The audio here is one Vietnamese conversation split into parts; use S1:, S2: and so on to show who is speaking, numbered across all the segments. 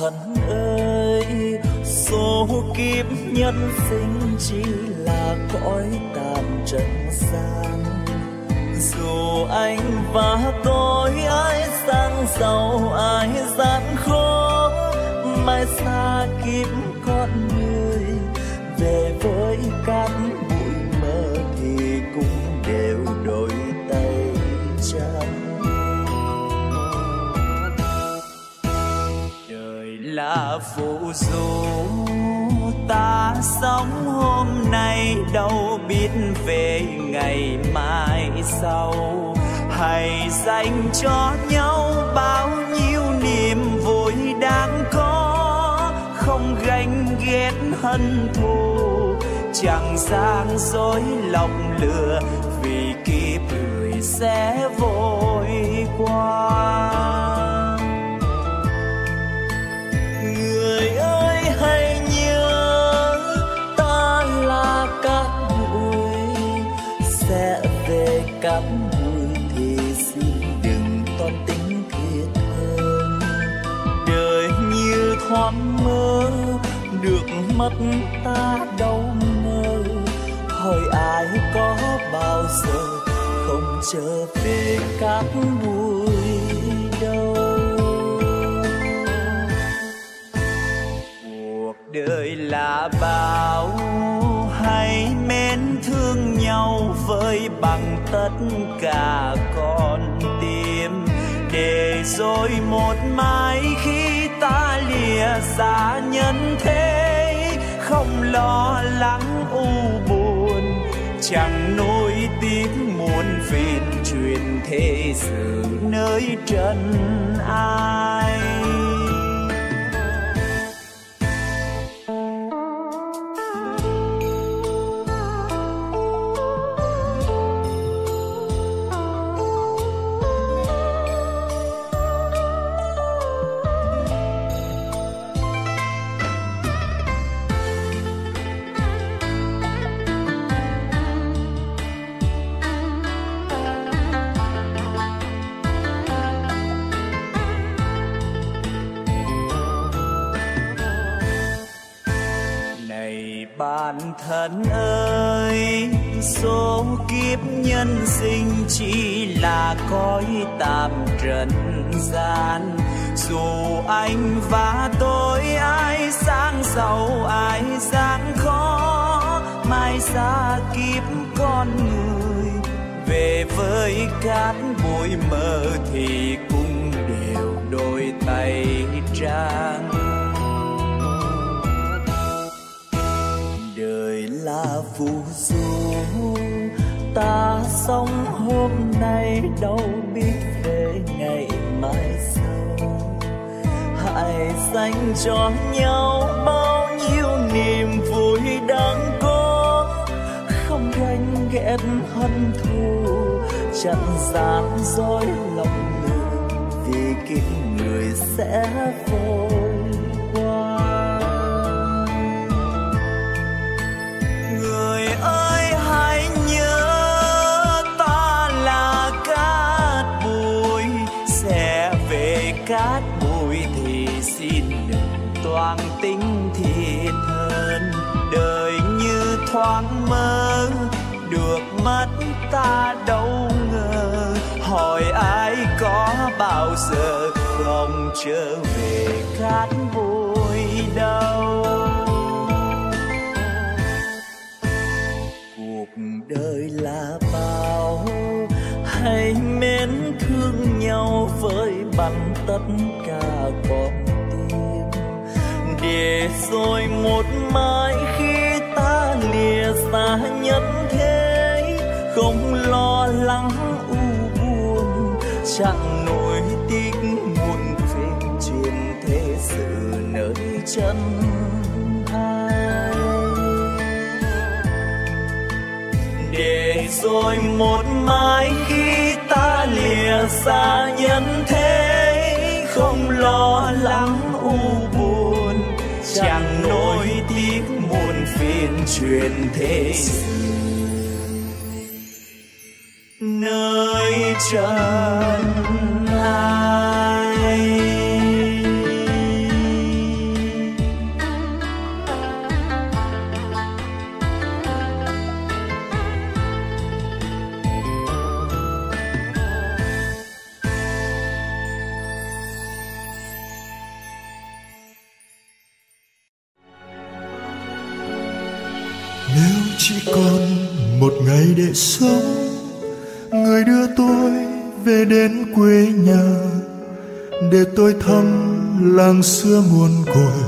S1: Thần ơi, số kiếp nhân sinh chỉ là cõi tạm trần gian. Dù anh và tôi ai sang giàu, ai gian khó, mai xa kiếp con người về với các là phụ du ta sống hôm nay đâu biết về ngày mai sau. Hãy dành cho nhau bao nhiêu niềm vui đang có, không ganh ghét hận thù. Chẳng gian dối lòng lừa vì kiếp người sẽ vội qua. Mất ta đâu ngờ hỏi ai có bao giờ không trở về các bụi đâu cuộc đời là bao hay mến thương nhau với bằng tất cả con tim. Để rồi một mai khi ta lìa xa nhân thế lo lắng u buồn, chẳng nối tiếng muôn phiền truyền thế sự nơi trần ai. Bản bạn thân ơi, số kiếp nhân sinh chỉ là cõi tạm trần gian. Dù anh và tôi ai sang giàu, ai gian khó, mai xa kiếp con người. Về với cát bụi mơ thì cũng đều đôi tay trắng phù du ta sống hôm nay đâu biết về ngày mai sau. Hãy dành cho nhau bao nhiêu niềm vui đang có. Không ganh ghét hận thù chẳng gian dạ dối lòng người, vì kiếp người sẽ vội xin đừng toan tính thiệt hơn. Đời như thoáng mơ, được mất ta đâu ngờ. Hỏi ai có bao giờ không trở về cát bụi đâu. Cuộc đời là bao hãy mến thương nhau với bằng tất rồi một mai khi ta lìa xa nhân thế, không lo lắng u buồn, chẳng nỗi tiếc muôn phiền truyền thế sự nơi chân ai để rồi một mai khi ta lìa xa nhân thế, không lo chẳng nỗi tiếc muôn phiền truyền thế nơi trần ai
S2: còn một ngày để sống. Người đưa tôi về đến quê nhà, để tôi thăm làng xưa nguồn cội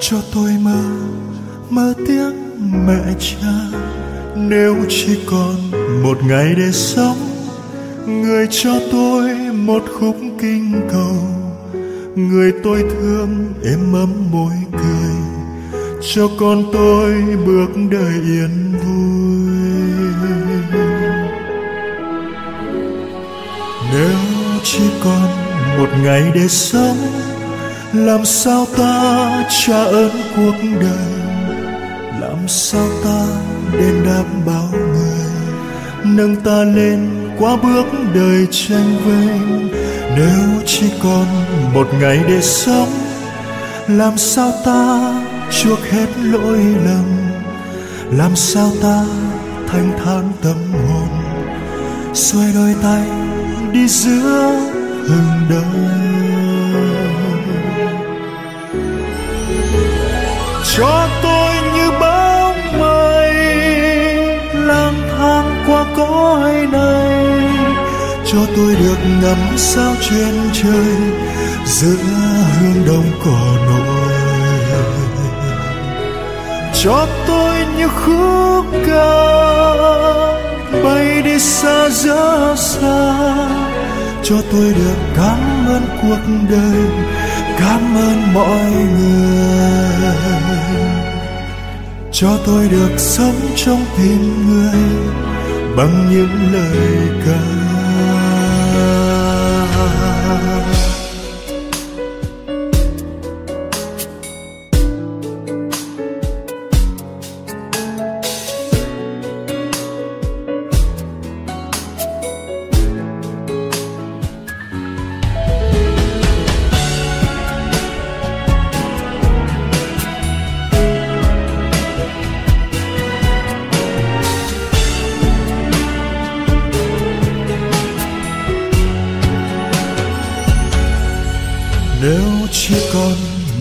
S2: cho tôi mơ mơ tiếc mẹ cha. Nếu chỉ còn một ngày để sống, người cho tôi một khúc kinh cầu. Người tôi thương êm ấm môi cho con tôi bước đời yên vui. Nếu chỉ còn một ngày để sống, làm sao ta trả ơn cuộc đời? Làm sao ta đền đáp bao người? Nâng ta lên qua bước đời tranh vinh nếu chỉ còn một ngày để sống, làm sao ta hết lỗi lầm. Làm sao ta thanh thản tâm hồn? Xuôi đôi tay đi giữa hừng đông. Cho tôi như bóng mây, lang thang qua cõi này. Cho tôi được ngắm sao trên trời giữa hương đông cỏ nổi cho tôi như khúc ca bay đi xa rất xa. Cho tôi được cảm ơn cuộc đời, cảm ơn mọi người. Cho tôi được sống trong tim người bằng những lời ca. chỉ còn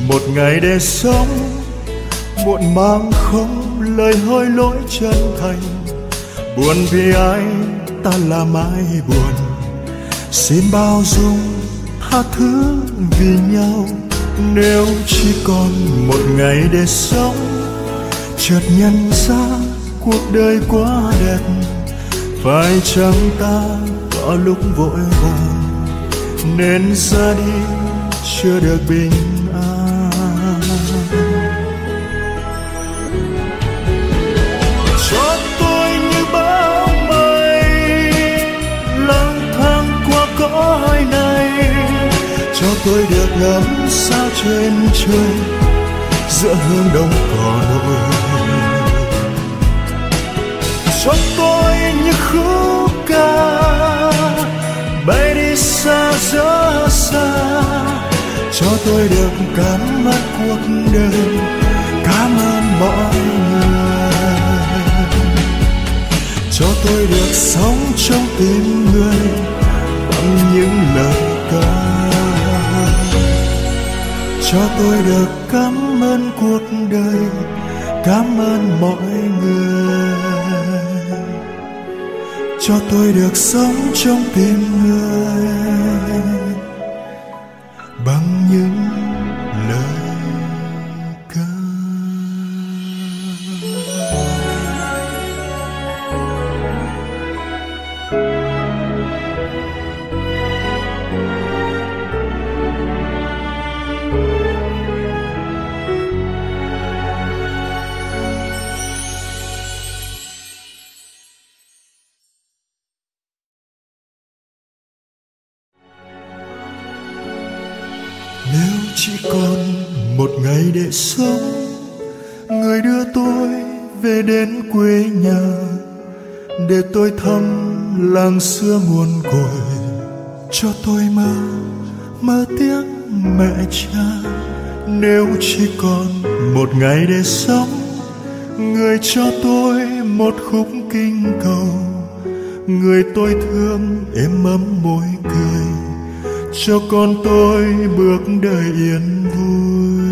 S2: một ngày để sống, muộn mang không lời hối lỗi chân thành. Buồn vì ai, ta là mãi buồn. Xin bao dung tha thứ vì nhau. Nếu chỉ còn một ngày để sống, chợt nhận ra cuộc đời quá đẹp. Phải chăng ta có lúc vội vàng nên ra đi? Chưa được bình an. Cho tôi như bão mây lang thang qua cõi này. Cho tôi được ngắm sao trên trời, giữa hương đông cỏ nổi cho tôi được cảm ơn cuộc đời. Cảm ơn mọi người. Cho tôi được sống trong tim người bằng những lời ca. Cho tôi được cảm ơn cuộc đời, cảm ơn mọi người. Cho tôi được sống trong tim người nếu chỉ còn một ngày để sống, người đưa tôi về đến quê nhà, để tôi thăm làng xưa nguồn cội cho tôi mơ mơ tiếc mẹ cha. Nếu chỉ còn một ngày để sống, người cho tôi một khúc kinh cầu, người tôi thương êm ấm môi cho con tôi bước đời yên vui.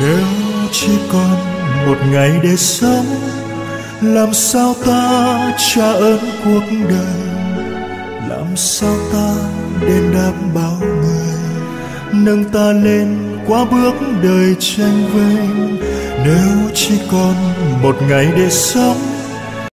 S2: Nếu chỉ còn một ngày để sống, làm sao ta trả ơn cuộc đời? Làm sao ta đền đáp bao người? Nâng ta lên qua bước đời tranh vinh nếu chỉ còn một ngày để sống